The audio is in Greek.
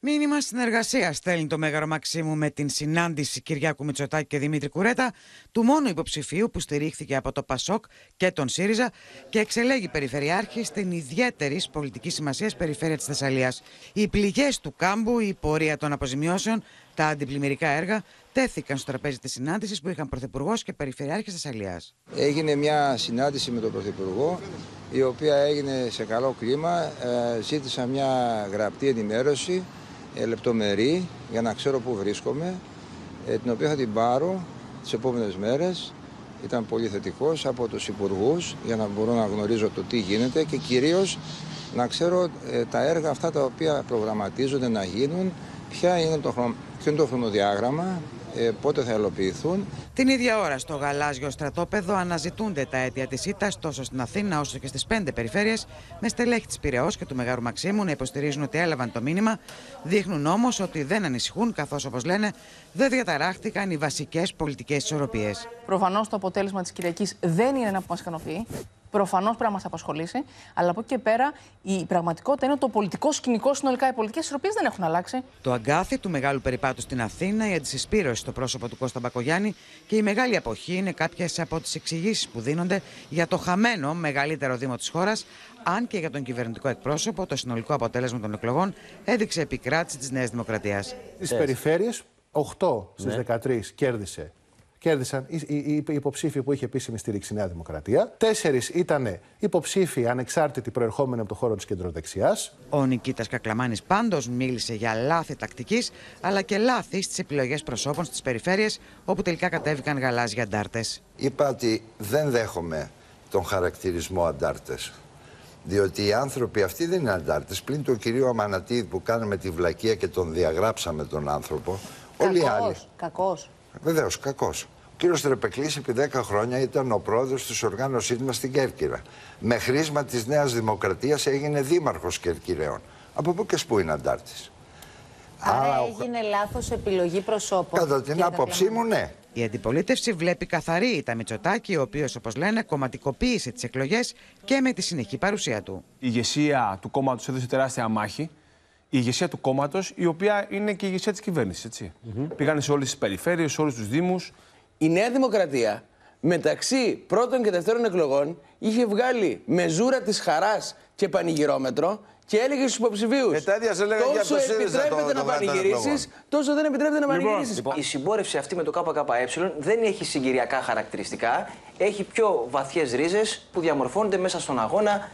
Μήνυμα συνεργασίας στέλνει το Μέγαρο Μαξίμου με την συνάντηση Κυριάκου Μητσοτάκη και Δημήτρη Κουρέτα, του μόνου υποψηφίου που στηρίχθηκε από το Πασόκ και τον ΣΥΡΙΖΑ και εξελέγει περιφερειάρχη στην ιδιαίτερη πολιτική σημασίας περιφέρεια της Θεσσαλίας. Οι πληγές του κάμπου, η πορεία των αποζημιώσεων, τα αντιπλημμυρικά έργα τέθηκαν στο τραπέζι της συνάντησης που είχαν Πρωθυπουργός και Περιφερειάρχης Θεσσαλίας. Έγινε μια συνάντηση με τον Πρωθυπουργό, η οποία έγινε σε καλό κλίμα. Ε, ζήτησα μια γραπτή ενημέρωση ε, λεπτομερή για να ξέρω πού βρίσκομαι, ε, την οποία θα την πάρω τις επόμενες μέρες. Ήταν πολύ θετικός από τους υπουργούς για να μπορώ να γνωρίζω το τι γίνεται και κυρίως να ξέρω ε, τα έργα αυτά τα οποία προγραμματίζονται να γίνουν, ποια είναι το, χρονο... ποιο είναι το χρονοδιάγραμμα, ε, πότε θα υλοποιηθούν. Την ίδια ώρα στο γαλάζιο στρατόπεδο αναζητούνται τα αίτια της ήττα τόσο στην Αθήνα όσο και στις πέντε περιφέρειες με στελέχη της Πυραιός και του Μεγάρου Μαξίμου να υποστηρίζουν ότι έλαβαν το μήνυμα. Δείχνουν όμως ότι δεν ανησυχούν, καθώς όπως λένε δεν διαταράχτηκαν οι βασικές πολιτικές ισορροπίες. Προφανώς το αποτέλεσμα της Κυριακής δεν είναι ένα που μας ικανοποιεί. Προφανώς πρέπει να μας απασχολήσει. Αλλά από εκεί και πέρα η πραγματικότητα είναι ότι το πολιτικό σκηνικό συνολικά, οι πολιτικές ισορροπίες δεν έχουν αλλάξει. Το αγκάθι του μεγάλου περιπάτου στην Αθήνα, η αντισυσπήρωση στο πρόσωπο του Κώστα Μπακογιάννη και η μεγάλη αποχή είναι κάποιες από τις εξηγήσεις που δίνονται για το χαμένο μεγαλύτερο Δήμο της χώρας. Αν και για τον κυβερνητικό εκπρόσωπο, το συνολικό αποτέλεσμα των εκλογών έδειξε επικράτηση της Νέας Δημοκρατίας. Στις περιφέρειες, 8 στις 13 κέρδισε κέρδισαν οι, οι, οι υποψήφοι που είχε επίσημη στήριξη η Νέα Δημοκρατία. Τέσσερις ήταν υποψήφοι ανεξάρτητοι προερχόμενοι από το χώρο της κεντροδεξιάς. Ο Νικήτας Κακλαμάνης πάντως μίλησε για λάθη τακτικής αλλά και λάθη στις επιλογές προσώπων στις περιφέρειες όπου τελικά κατέβηκαν γαλάζια αντάρτες. Είπα ότι δεν δέχομαι τον χαρακτηρισμό αντάρτες. Διότι οι άνθρωποι αυτοί δεν είναι αντάρτες. Πλην του κυρίου Αμανατίδη που κάναμε τη βλακεία και τον διαγράψαμε τον άνθρωπο. Κακός, Όλοι οι άλλοι. Κακός. Βεβαίως, κακός. Ο κύριος Τρεπεκλής επί 10 χρόνια ήταν ο πρόεδρος της οργάνωσής μας στην Κέρκυρα. Με χρήσμα της Νέας Δημοκρατίας έγινε δήμαρχος Κερκυραίων. Από πού και σπού είναι αντάρτης; Άρα έγινε λάθος επιλογή προσώπων. Κατά την κύριε άποψή μου, ναι. Η αντιπολίτευση βλέπει καθαρή η Μητσοτάκη, ο οποίος, όπως λένε, κομματικοποίησε τις εκλογές και με τη συνεχή παρουσία του. Η ηγεσία του κόμματος έδωσε τεράστια μάχη. Η ηγεσία του κόμματος, η οποία είναι και η ηγεσία της κυβέρνησης. Mm-hmm. Πήγανε σε όλες τις περιφέρειες, σε όλους τους Δήμους. Η Νέα Δημοκρατία μεταξύ πρώτων και δεύτερων εκλογών είχε βγάλει μεζούρα της χαράς και πανηγυρόμετρο και έλεγε στους υποψηφίους. Ε, τα ίδια σε λέγανε και από Τόσο το ΣΥΡΙΖΑ επιτρέπεται το- να το βράδυ των πανηγυρίσεις, εκλογών. τόσο δεν επιτρέπεται να Λοιπόν, πανηγυρίσεις. Η συμπόρευση αυτή με το ΚΚΕ δεν έχει συγκυριακά χαρακτηριστικά. Έχει πιο βαθιές ρίζες που διαμορφώνονται μέσα στον αγώνα